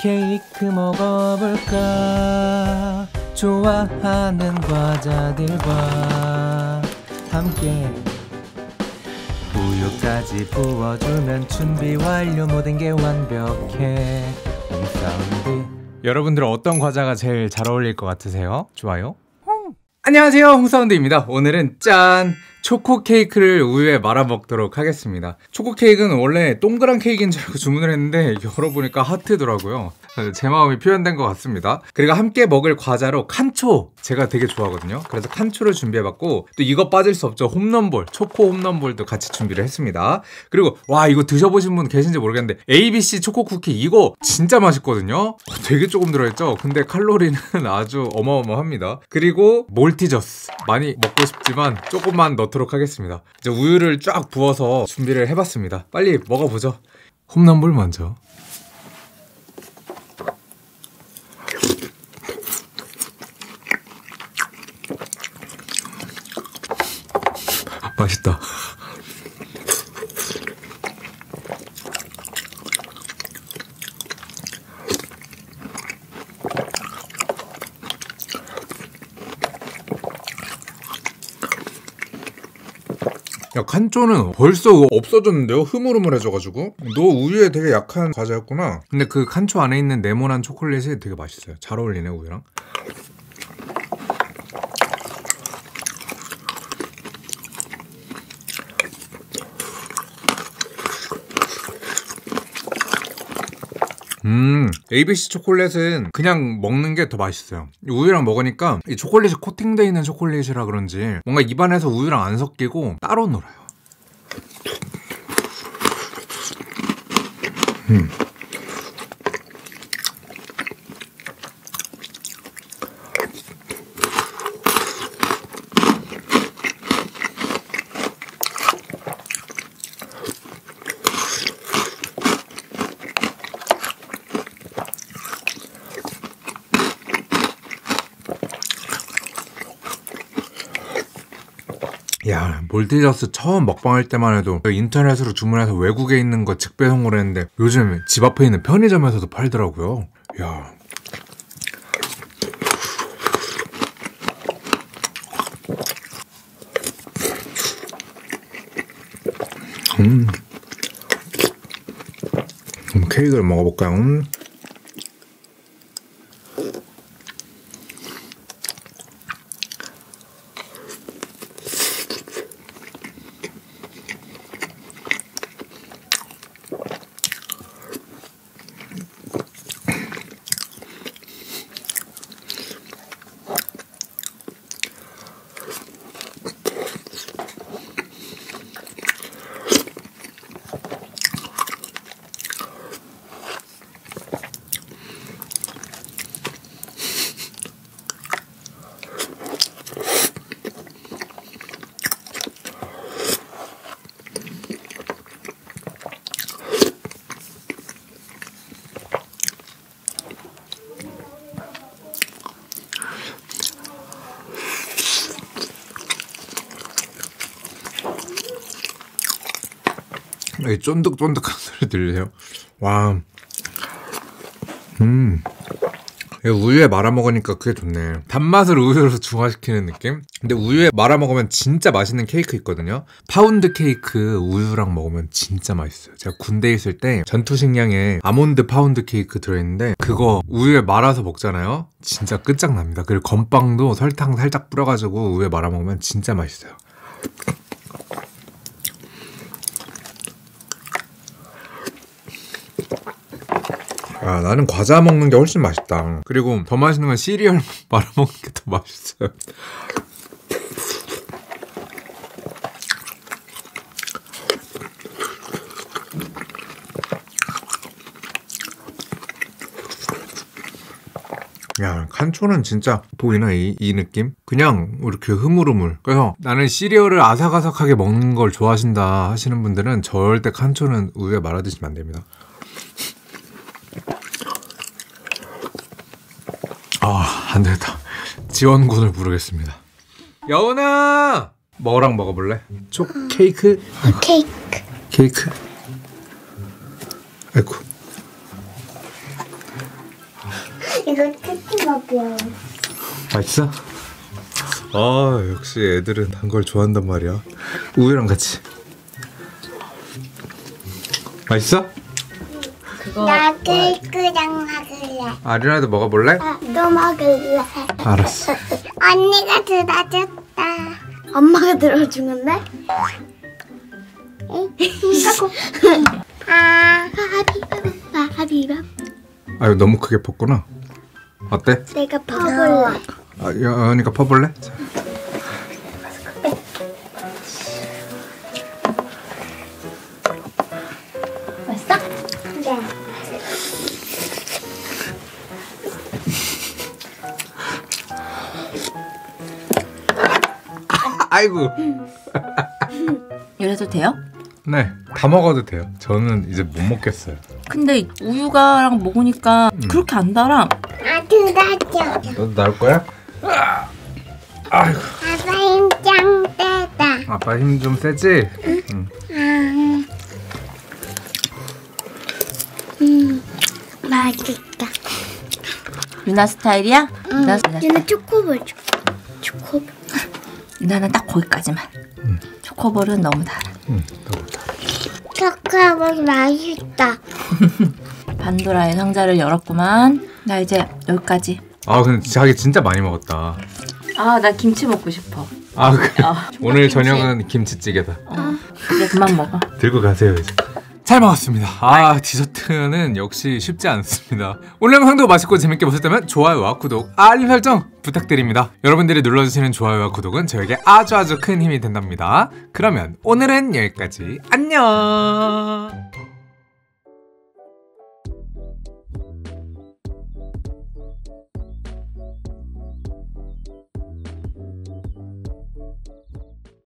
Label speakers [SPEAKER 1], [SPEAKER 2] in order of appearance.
[SPEAKER 1] 케이크 먹어볼까? 좋아하는 과자들과 함께 우유까지 부어주면 준비 완료. 모든 게 완벽해. 홈사운드. 여러분들 어떤 과자가 제일 잘 어울릴 것 같으세요? 좋아요? 안녕하세요. 홍사운드입니다. 오늘은 짠 초코 케이크를 우유에 말아 먹도록 하겠습니다. 초코 케이크는 원래 동그란 케이크인 줄 알고 주문을 했는데 열어보니까 하트더라고요. 제 마음이 표현된 것 같습니다. 그리고 함께 먹을 과자로 칸초 제가 되게 좋아하거든요. 그래서 칸초를 준비해봤고 또 이거 빠질 수 없죠. 홈런볼 초코 홈런볼도 같이 준비를 했습니다. 그리고 와 이거 드셔보신 분 계신지 모르겠는데 ABC 초코 쿠키 이거 진짜 맛있거든요. 되게 조금 들어있죠? 근데 칼로리는 아주 어마어마합니다. 그리고 몰티저스. 많이 먹고 싶지만 조금만 넣 도록 하겠습니다. 이제 우유를 쫙 부어서 준비를 해봤습니다. 빨리 먹어보죠. 홈런볼 먼저. 맛있다. 야 칸초는 벌써 없어졌는데요? 흐물흐물해져가지고? 너 우유에 되게 약한 과자였구나. 근데 그 칸초 안에 있는 네모난 초콜릿이 되게 맛있어요. 잘 어울리네 우유랑 음, ABC 초콜릿은 그냥 먹는 게 더 맛있어요. 우유랑 먹으니까 이 초콜릿이 코팅되어 있는 초콜릿이라 그런지 뭔가 입안에서 우유랑 안 섞이고 따로 놀아요. 음. 야, 몰티저스 처음 먹방할 때만 해도 인터넷으로 주문해서 외국에 있는 거 직배송을 했는데 요즘 집 앞에 있는 편의점에서도 팔더라고요. 야. 음. 그럼 케이크를 먹어볼까요? 음. 이 쫀득쫀득한 소리 들리세요? 와, 음, 이 우유에 말아 먹으니까 그게 좋네. 단맛을 우유로 중화시키는 느낌? 근데 우유에 말아 먹으면 진짜 맛있는 케이크 있거든요. 파운드 케이크 우유랑 먹으면 진짜 맛있어요. 제가 군대 있을 때 전투 식량에 아몬드 파운드 케이크 들어있는데 그거 우유에 말아서 먹잖아요. 진짜 끝장납니다. 그리고 건빵도 설탕 살짝 뿌려가지고 우유에 말아 먹으면 진짜 맛있어요. 아, 나는 과자 먹는 게 훨씬 맛있다. 그리고 더 맛있는 건 시리얼 말아 먹는 게 더 맛있어요. 야, 칸초는 진짜 보이나 이, 이 느낌? 그냥 이렇게 흐물흐물. 그래서 나는 시리얼을 아삭아삭하게 먹는 걸 좋아하신다 하시는 분들은 절대 칸초는 우유에 말아 드시면 안 됩니다. 아, 안 되겠다. 지원군을 부르겠습니다. 여운아! 뭐랑 먹어볼래? 초 케이크?
[SPEAKER 2] 케이크.
[SPEAKER 1] 케이크? 아이고.
[SPEAKER 2] 이거 특히밥이야.
[SPEAKER 1] 맛있어? 아 역시 애들은 단 걸 좋아한단 말이야 우유랑 같이 맛있어?
[SPEAKER 3] 그거
[SPEAKER 2] 나 케이크랑 먹을래.
[SPEAKER 1] 아리나도 먹어볼래?
[SPEAKER 2] 아, 또 먹을래.
[SPEAKER 1] 알았어
[SPEAKER 2] 언니가 들어줬다. 엄마가 들어준 건데? 응? 아, 하비밥, 하비밥.
[SPEAKER 1] 아유 너무 크게 펐구나 어때?
[SPEAKER 2] 내가 퍼볼래.
[SPEAKER 1] 아, 여은이가 퍼볼래? 자. 아이고
[SPEAKER 3] 이래도 돼요?
[SPEAKER 1] 네 다 먹어도 돼요 저는 이제 못 먹겠어요
[SPEAKER 3] 근데 우유가랑 먹으니까 그렇게 안 달아.
[SPEAKER 2] 아, 들어줘.
[SPEAKER 1] 너도 나올 거야? 아이고
[SPEAKER 2] 아빠 힘짱 떼다.
[SPEAKER 1] 아빠 힘 좀 세지? 응.
[SPEAKER 2] 음, 음, 맛있다.
[SPEAKER 3] 유나 스타일이야? 유나, 유나
[SPEAKER 2] 얘는 초코볼 줘. 초코볼.
[SPEAKER 3] 유나는 딱 거기까지만. 초코볼은 너무 달아.
[SPEAKER 1] 응, 너무 다.
[SPEAKER 2] 초코볼 맛있다.
[SPEAKER 3] 판도라의 상자를 열었구만. 나 이제 여기까지.
[SPEAKER 1] 아 근데 자기 진짜 많이 먹었다
[SPEAKER 3] 아, 나 김치 먹고 싶어.
[SPEAKER 1] 아 그래
[SPEAKER 3] 아,
[SPEAKER 1] 오늘
[SPEAKER 3] 김치.
[SPEAKER 1] 저녁은 김치찌개다
[SPEAKER 3] 어, 이제 그만 먹어.
[SPEAKER 1] 들고 가세요 이제 잘 먹었습니다. 아 디저트는 역시 쉽지 않습니다. 오늘 영상도 맛있고 재밌게 보셨다면 좋아요와 구독 알림 설정 부탁드립니다. 여러분들이 눌러주시는 좋아요와 구독은 저에게 아주 아주 큰 힘이 된답니다. 그러면 오늘은 여기까지. 안녕